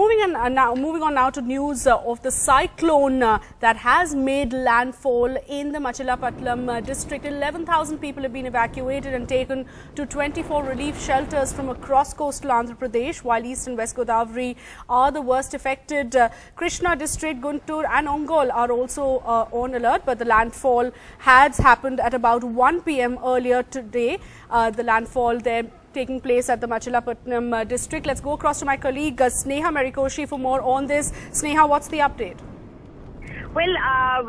Moving on uh, now, moving on now to news uh, of the cyclone uh, that has made landfall in the Machilipatnam uh, district. 11,000 people have been evacuated and taken to 24 relief shelters from across coastal Andhra Pradesh, while east and west Godavari are the worst affected. Uh, Krishna district, Guntur and Ongole are also uh, on alert, but the landfall has happened at about 1 p.m. earlier today. The landfall there taking place at the Machilipatnam uh, district. Let's go across to my colleague uh, Sneha Marikoshi for more on this. Sneha, what's the update? Well, uh,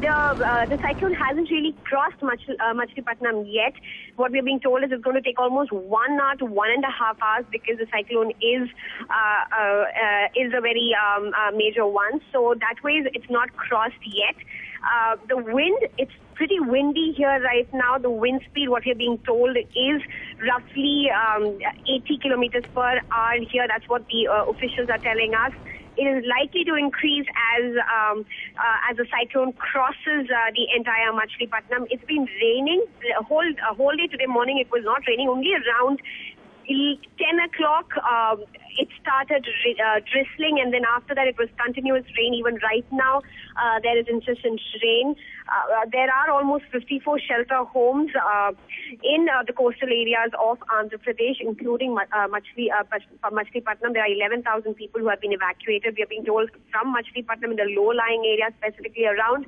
the uh, the cyclone hasn't really crossed much uh, Machilipatnam yet. What we're being told is it's going to take almost one hour to one and a half hours because the cyclone is uh, uh, uh, is a very um, uh, major one. So that way, it's not crossed yet. Uh, the wind, it's pretty windy here right now. The wind speed, what we're being told, is roughly um, 80 kilometers per hour here. That's what the uh, officials are telling us. It is likely to increase as um, uh, as the cyclone crosses uh, the entire Machilipatnam. It's been raining a whole a whole day today morning. It was not raining. Only around 10 o'clock, um, it started uh, drizzling, and then after that, it was continuous rain. Even right now, uh, there is incessant rain. Uh, uh there are almost 54 shelter homes uh, in uh, the coastal areas of Andhra Pradesh, including uh, Machli, Machilipatnam. There are 11,000 people who have been evacuated. We are being told from Machilipatnam in the low-lying areas, specifically around